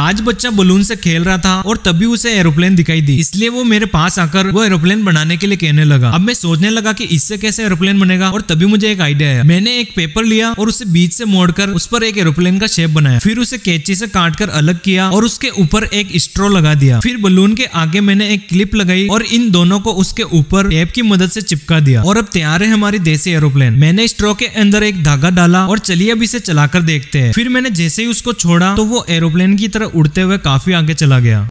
आज बच्चा बलून से खेल रहा था और तभी उसे एरोप्लेन दिखाई दी। इसलिए वो मेरे पास आकर वो एरोप्लेन बनाने के लिए कहने लगा। अब मैं सोचने लगा कि इससे कैसे एरोप्लेन बनेगा और तभी मुझे एक आइडिया आया। मैंने एक पेपर लिया और उसे बीच से मोड़कर उस पर एक एरोप्लेन का शेप बनाया। फिर उसे कैची से काट कर अलग किया और उसके ऊपर एक स्ट्रो लगा दिया। फिर बलून के आगे मैंने एक क्लिप लगाई और इन दोनों को उसके ऊपर टेप की मदद से चिपका दिया। और अब तैयार है हमारी देसी एरोप्लेन मैंने स्ट्रो के अंदर एक धागा डाला और चलिए अब इसे चलाकर देखते हैं। फिर मैंने जैसे ही उसको छोड़ा तो वो एरोप्लेन की तरह उड़ते हुए काफ़ी आगे चला गया।